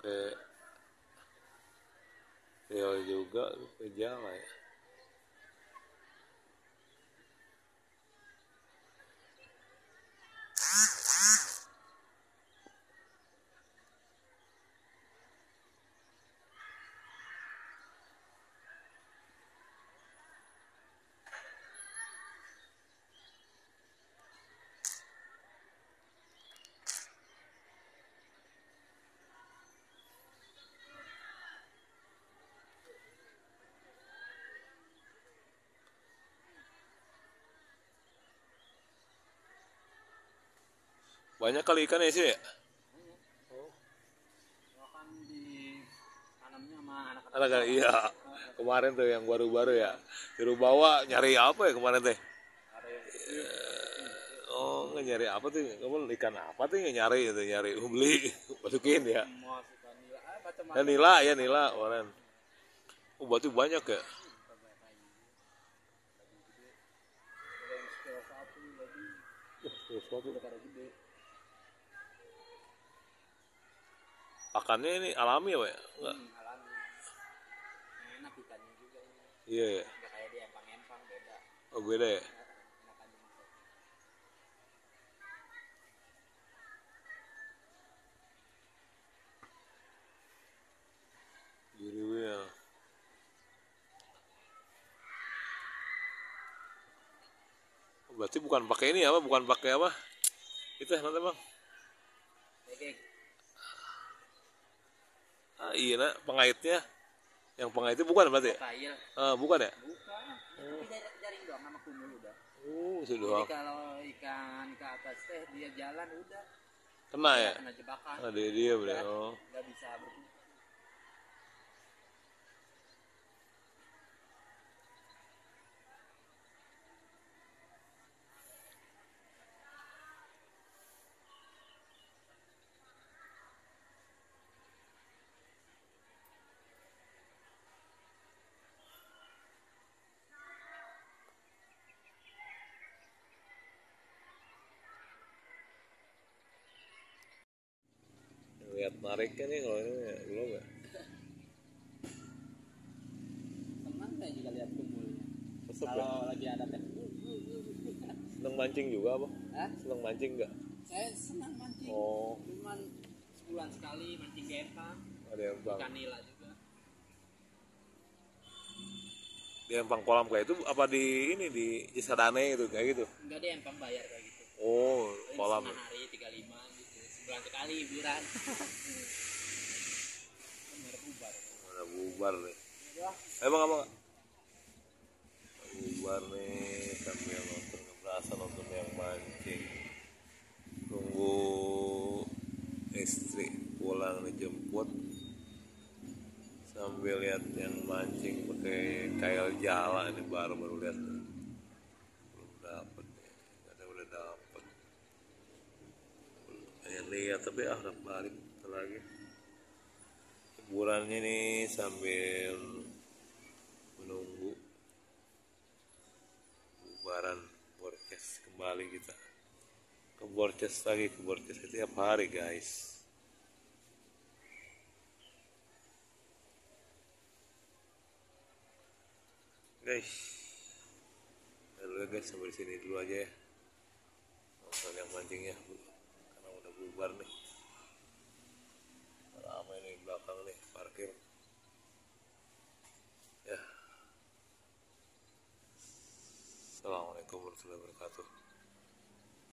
pakai reel juga ke jalan ya banyak kali ikan ya sih ya? Kan di tanamnya sama anak-anak. iya kemarin tuh yang baru-baru ya. Suruh bawa nyari apa ya kemarin teh? Yang oh nyari apa tuh? Kamu ikan apa tuh yang nyari? Itu nyari beli masukin ya. Ya nila ya nila kemarin. Oh berarti banyak ya? Yang pakannya ini alami ya enggak? Hmm, alami. Enak ikannya juga ini. Iya ya nggak kayak di empang-empang beda. Oh beda ya? Ya. Berarti bukan pakai ini apa? Bukan pakai apa? Itu ya nanti bang. Oke, Ah, iya nak pengaitnya. Yang pengait itu bukan berarti? ya? Ah, bukan ya? bukan jaring doang sama kumul udah Oh, jadi kalau ikan ke atas teh dia jalan udah Kena ya? kena jebakan Ah, dia dia berarti. Oh. bisa berputar Lihat nariknya nih kalau ini ya, belum ya. teman saya juga lihat kumulnya ya. kalau lagi ada teh Seneng mancing juga apa? Hah? Seneng mancing nggak? saya senang mancing Oh, cuman sebulan sekali mancing gempang ada yang bang. ikan nila juga Di empang kolam kayak itu apa di ini di Cisadane itu kayak gitu? enggak deh empang bayar kayak gitu Oh, kolam. hari 35 gitu sebulan sekali hiburan bener bubar Ada bubar nih. Emang apa? Bubar nih sambil nonton berasa nonton yang mancing. Tunggu istri pulang dijemput sambil lihat yang mancing pakai kail jala ini baru baru lihat belum dapet nih ada udah dapet pengen lihat tapi ah udah balik lagi. Hiburannya nih sambil menunggu bubaran borces kembali kita. Ke borces lagi ke borces setiap hari guys. Guys ya guys sampai sini dulu aja ya. Yang mancingnya la verdad.